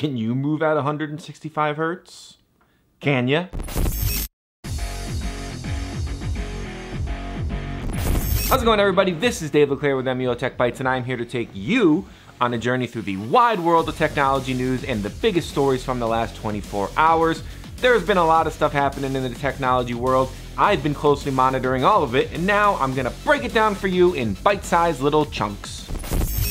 Can you move at 165 hertz? Can ya? How's it going everybody? This is Dave LeClaire with MUO Tech Bytes and I'm here to take you on a journey through the wide world of technology news and the biggest stories from the last 24 hours. There's been a lot of stuff happening in the technology world. I've been closely monitoring all of it and now I'm gonna break it down for you in bite-sized little chunks.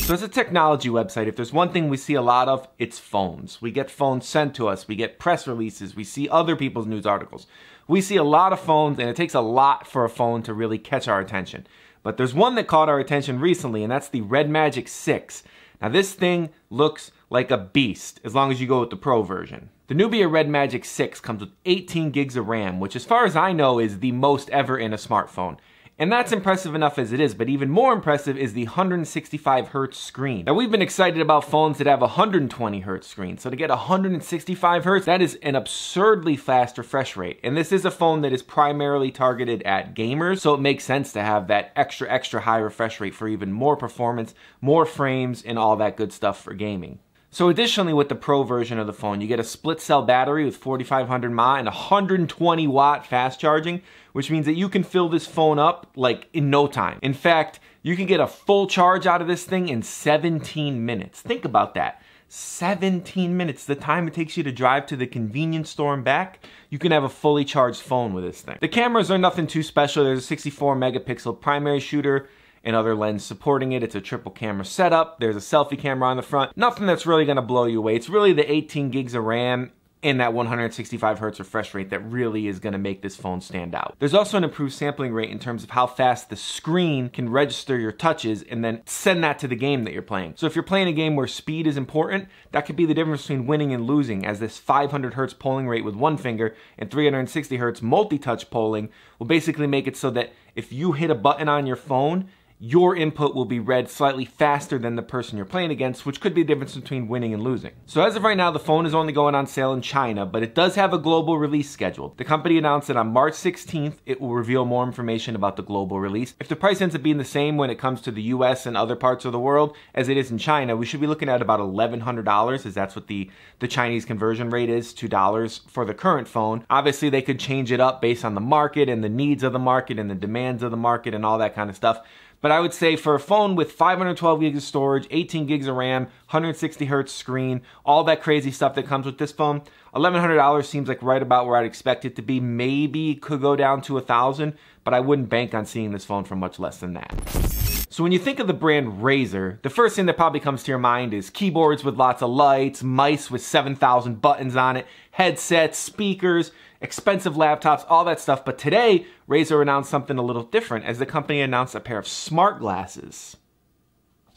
So as a technology website, if there's one thing we see a lot of, it's phones. We get phones sent to us, we get press releases, we see other people's news articles. We see a lot of phones and it takes a lot for a phone to really catch our attention. But there's one that caught our attention recently, and that's the Red Magic 6. Now, this thing looks like a beast as long as you go with the Pro version. The Nubia Red Magic 6 comes with 18 gigs of RAM, which, as far as I know, is the most ever in a smartphone. And that's impressive enough as it is, but even more impressive is the 165 hertz screen. Now we've been excited about phones that have 120 hertz screen. So to get 165 hertz, that is an absurdly fast refresh rate. And this is a phone that is primarily targeted at gamers, so it makes sense to have that extra, extra high refresh rate for even more performance, more frames, and all that good stuff for gaming. So additionally with the Pro version of the phone, you get a split cell battery with 4500 mAh and 120 watt fast charging, which means that you can fill this phone up like in no time. In fact, you can get a full charge out of this thing in 17 minutes. Think about that. 17 minutes, the time it takes you to drive to the convenience store and back, you can have a fully charged phone with this thing. The cameras are nothing too special. There's a 64 megapixel primary shooter, another lens supporting it. It's a triple camera setup. There's a selfie camera on the front. Nothing that's really gonna blow you away. It's really the 18 gigs of RAM and that 165 hertz refresh rate that really is to make this phone stand out. There's also an improved sampling rate in terms of how fast the screen can register your touches and then send that to the game that you're playing. So if you're playing a game where speed is important, that could be the difference between winning and losing as this 500 hertz polling rate with one finger and 360 hertz multi-touch polling will basically make it so that if you hit a button on your phone, your input will be read slightly faster than the person you're playing against, which could be the difference between winning and losing. So as of right now, the phone is only going on sale in China, but it does have a global release scheduled. The company announced that on March 16th, it will reveal more information about the global release. If the price ends up being the same when it comes to the US and other parts of the world as it is in China, we should be looking at about $1,100 as that's what the, the Chinese conversion rate is, $2 for the current phone. Obviously, they could change it up based on the market and the needs of the market and the demands of the market and all that kind of stuff. But I would say for a phone with 512 gigs of storage, 18 gigs of RAM, 160 hertz screen, all that crazy stuff that comes with this phone, $1,100 seems like right about where I'd expect it to be. Maybe could go down to a thousand, but I wouldn't bank on seeing this phone for much less than that. So when you think of the brand Razer, the first thing that probably comes to your mind is keyboards with lots of lights, mice with 7,000 buttons on it, headsets, speakers, expensive laptops, all that stuff. But today, Razer announced something a little different as the company announced a pair of smart glasses.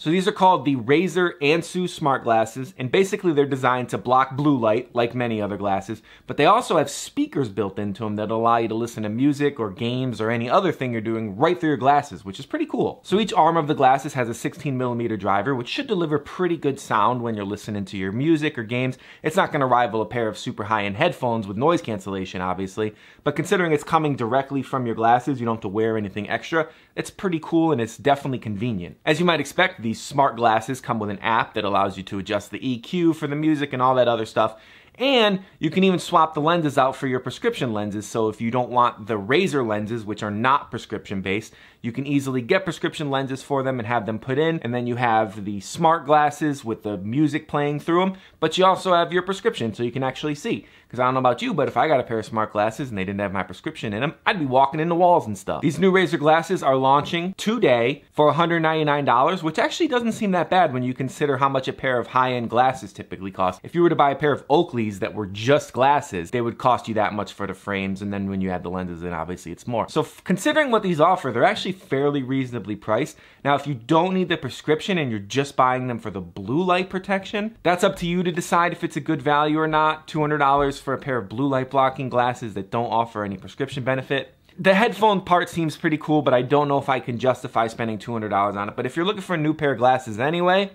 So these are called the Razer Anzu smart glasses, and basically they're designed to block blue light, like many other glasses, but they also have speakers built into them that allow you to listen to music or games or any other thing you're doing right through your glasses, which is pretty cool. So each arm of the glasses has a 16 millimeter driver, which should deliver pretty good sound when you're listening to your music or games. It's not gonna rival a pair of super high-end headphones with noise cancellation, obviously, but considering it's coming directly from your glasses, you don't have to wear anything extra, it's pretty cool and it's definitely convenient. As you might expect, these smart glasses come with an app that allows you to adjust the EQ for the music and all that other stuff. And you can even swap the lenses out for your prescription lenses. So if you don't want the Razer lenses, which are not prescription based, you can easily get prescription lenses for them and have them put in. And then you have the smart glasses with the music playing through them, but you also have your prescription so you can actually see. Because I don't know about you, but if I got a pair of smart glasses and they didn't have my prescription in them, I'd be walking into walls and stuff. These new Razer glasses are launching today for $199, which actually doesn't seem that bad when you consider how much a pair of high-end glasses typically cost. If you were to buy a pair of That were just glasses, they would cost you that much for the frames, and then when you add the lenses in, obviously it's more. So considering what these offer, they're actually fairly reasonably priced. Now, if you don't need the prescription and you're just buying them for the blue light protection, that's up to you to decide if it's a good value or not. $200 for a pair of blue light blocking glasses that don't offer any prescription benefit. The headphone part seems pretty cool, but I don't know if I can justify spending $200 on it. But if you're looking for a new pair of glasses anyway,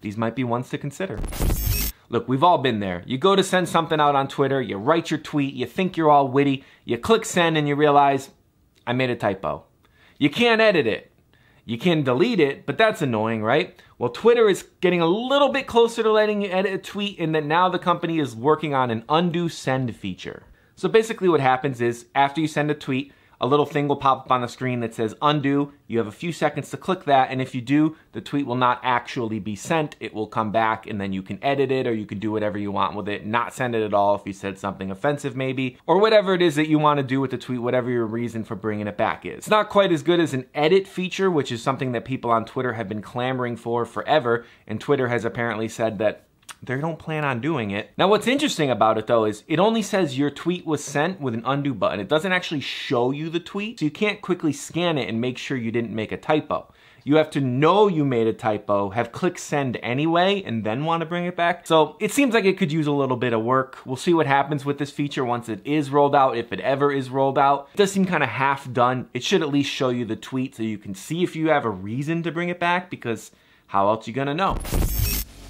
these might be ones to consider. Look, we've all been there. You go to send something out on Twitter, you write your tweet, you think you're all witty, you click send and you realize, I made a typo. You can't edit it. You can delete it, but that's annoying, right? Well, Twitter is getting a little bit closer to letting you edit a tweet in that now the company is working on an undo send feature. So basically what happens is after you send a tweet, a little thing will pop up on the screen that says undo. You have a few seconds to click that, and if you do, the tweet will not actually be sent. It will come back, and then you can edit it, or you can do whatever you want with it, not send it at all if you said something offensive, maybe, or whatever it is that you want to do with the tweet, whatever your reason for bringing it back is. It's not quite as good as an edit feature, which is something that people on Twitter have been clamoring for forever, and Twitter has apparently said that they don't plan on doing it. Now, what's interesting about it though is it only says your tweet was sent with an undo button. It doesn't actually show you the tweet, so you can't quickly scan it and make sure you didn't make a typo. You have to know you made a typo, have clicked send anyway, and then want to bring it back. So it seems like it could use a little bit of work. We'll see what happens with this feature once it is rolled out, if it ever is rolled out. It does seem kind of half done. It should at least show you the tweet so you can see if you have a reason to bring it back because how else you gonna know?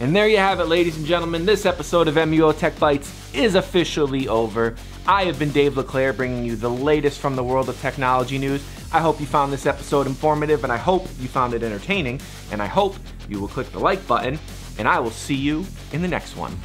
And there you have it, ladies and gentlemen. This episode of MUO Tech Bytes is officially over. I have been Dave LeClaire bringing you the latest from the world of technology news. I hope you found this episode informative, and I hope you found it entertaining, and I hope you will click the like button, and I will see you in the next one.